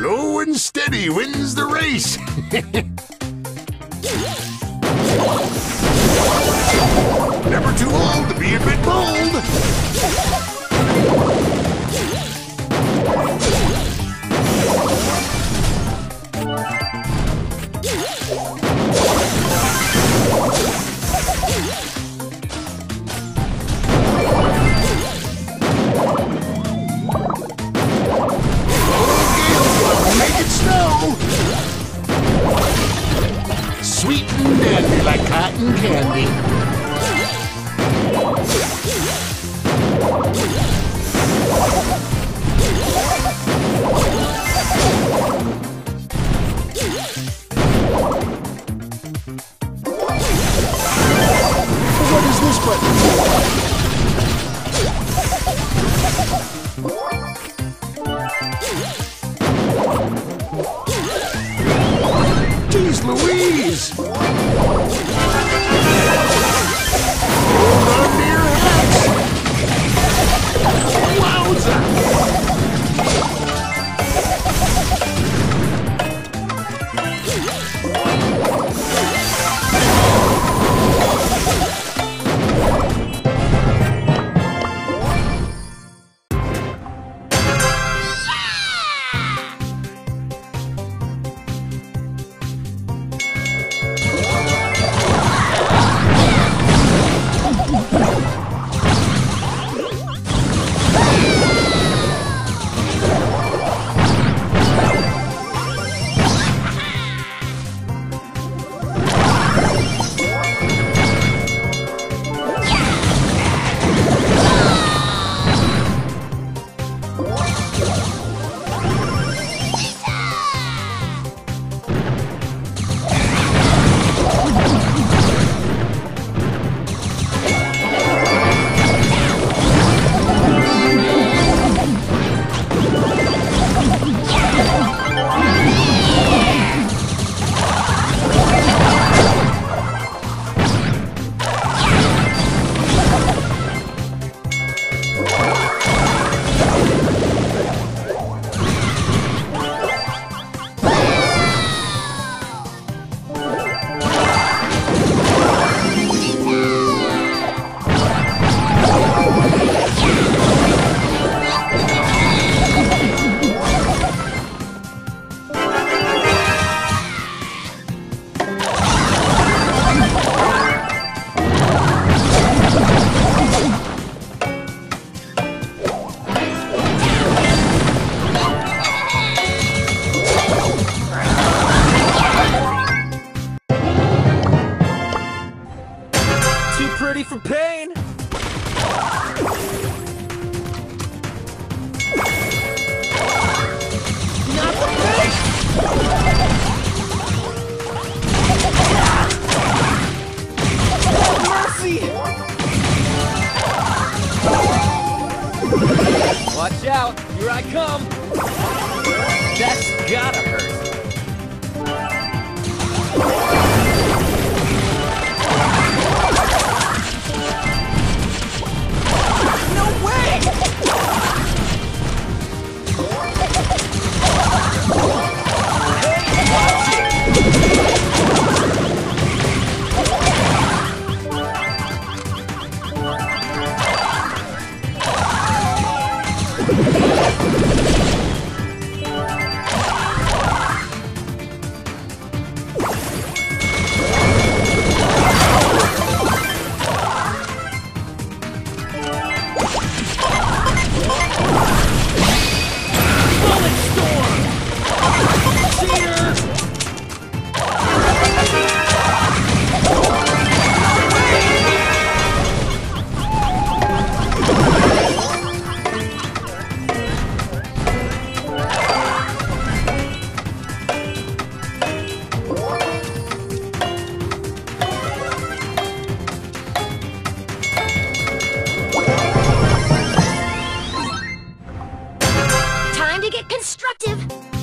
Slow and steady wins the race. Never too old to be a bit bold. Cotton candy. What is this button? Jeez Louise! Watch out! Here I come! That's gotta hurt. Constructive.